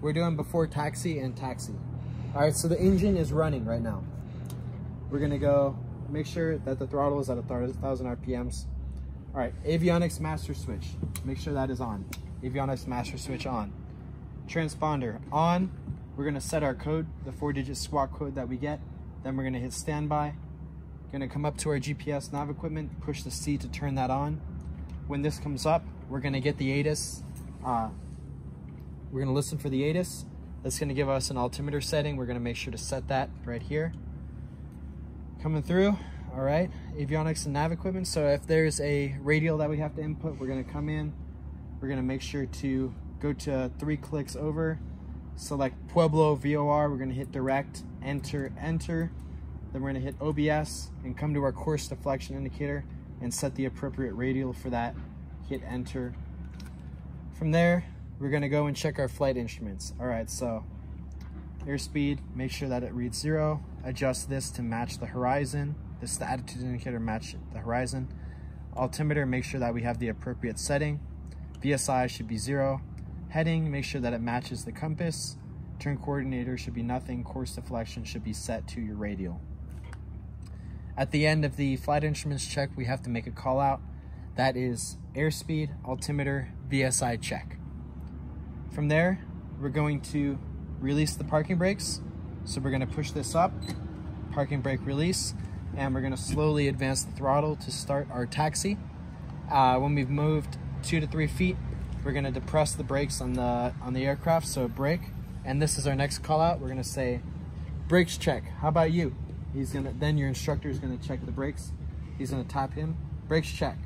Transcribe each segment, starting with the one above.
We're doing before taxi and taxi. All right, so the engine is running right now. We're gonna go make sure that the throttle is at a 1,000 RPMs. All right, avionics master switch. Make sure that is on. Avionics master switch on. Transponder on. We're gonna set our code, the four digit squawk code that we get. Then we're gonna hit standby. Gonna come up to our GPS nav equipment, push the C to turn that on. When this comes up, we're gonna get the ATIS. Uh, we're gonna listen for the ATIS. That's gonna give us an altimeter setting. We're gonna make sure to set that right here. Coming through, all right, avionics and nav equipment. So if there's a radial that we have to input, we're gonna come in, we're gonna make sure to go to three clicks over, select Pueblo VOR, we're gonna hit direct, enter, enter, then we're gonna hit OBS and come to our course deflection indicator and set the appropriate radial for that, hit enter. From there, we're gonna go and check our flight instruments. All right, so airspeed, make sure that it reads zero, adjust this to match the horizon. This is the attitude indicator, match the horizon. Altimeter, make sure that we have the appropriate setting. VSI should be zero. Heading, make sure that it matches the compass. Turn coordinator should be nothing. Course deflection should be set to your radial. At the end of the flight instruments check, we have to make a call out. That is airspeed, altimeter, VSI check. From there, we're going to release the parking brakes. So we're gonna push this up, parking brake release, and we're gonna slowly advance the throttle to start our taxi. Uh, when we've moved two to three feet, we're gonna depress the brakes on the on the aircraft, so brake. And this is our next call out. We're gonna say, brakes check. How about you? He's gonna, then your instructor is gonna check the brakes. He's gonna tap him, brakes check.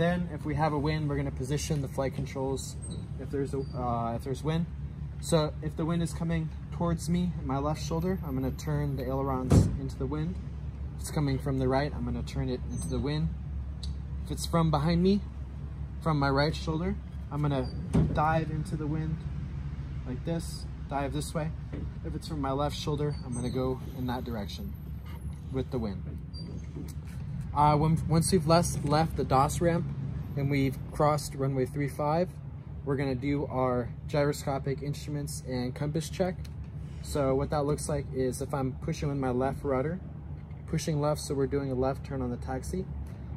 Then if we have a wind, we're gonna position the flight controls if there's a, uh, if there's wind. So if the wind is coming towards me, my left shoulder, I'm gonna turn the ailerons into the wind. If it's coming from the right, I'm gonna turn it into the wind. If it's from behind me, from my right shoulder, I'm gonna dive into the wind like this, dive this way. If it's from my left shoulder, I'm gonna go in that direction with the wind. Uh, when, once we've left, left the Doss ramp and we've crossed runway 35, we're gonna do our gyroscopic instruments and compass check. So what that looks like is if I'm pushing with my left rudder, pushing left so we're doing a left turn on the taxi,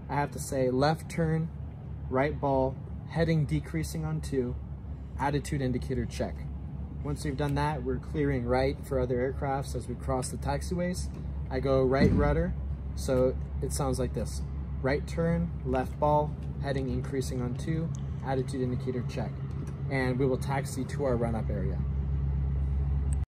I have to say left turn, right ball, heading decreasing on two, attitude indicator check. Once we've done that, we're clearing right for other aircrafts as we cross the taxiways. I go right rudder, so it sounds like this. Right turn, left ball, heading increasing on two, attitude indicator check. And we will taxi to our run up area.